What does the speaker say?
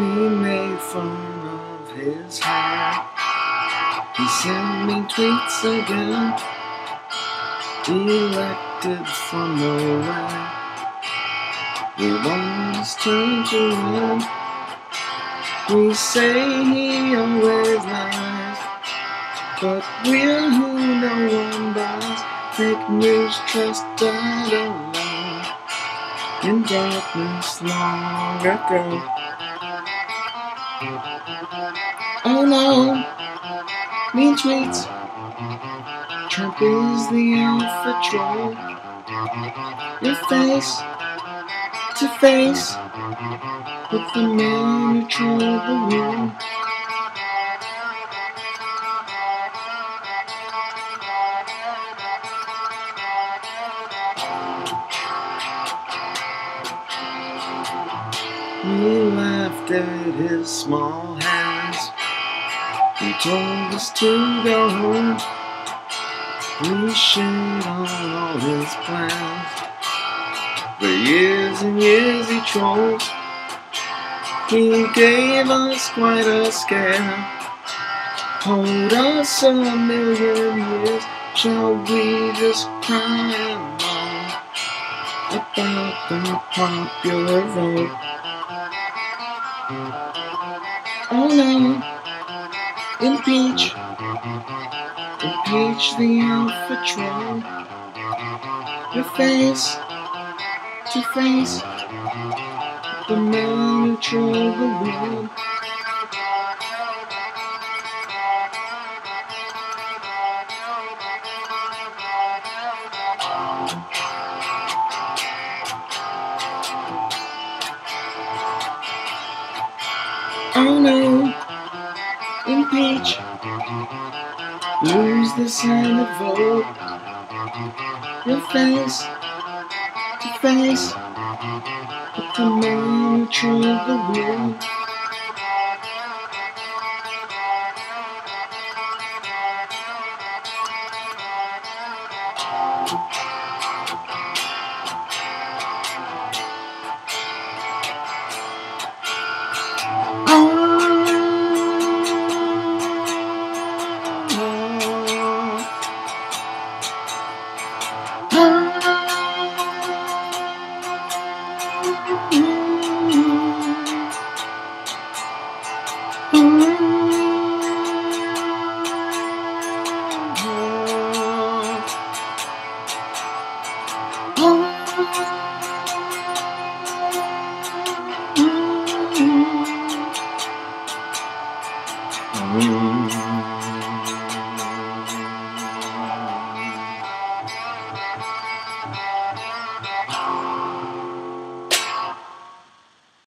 made fun of his hair. He sent me tweets again, elected from nowhere. We once turn to him. We say he always lies, but we're who no one buys. Fake news, trust died alone in darkness long ago. Oh no, mean tweets. Trump is the alpha troll. Your face to face with the man who trolled the world. We laughed at his small hands. He told us to go home. We shit on all his plans. For years and years he trolled. He gave us quite a scare. Hold us a million years. Shall we just cry and moan about the popular vote? Oh no, impeach, impeach the alpha troll. Your face to face the man who trolled the world. Oh no, impeach, lose the Senate vote. Your face to face with the man trolled the world. Mm-hmm.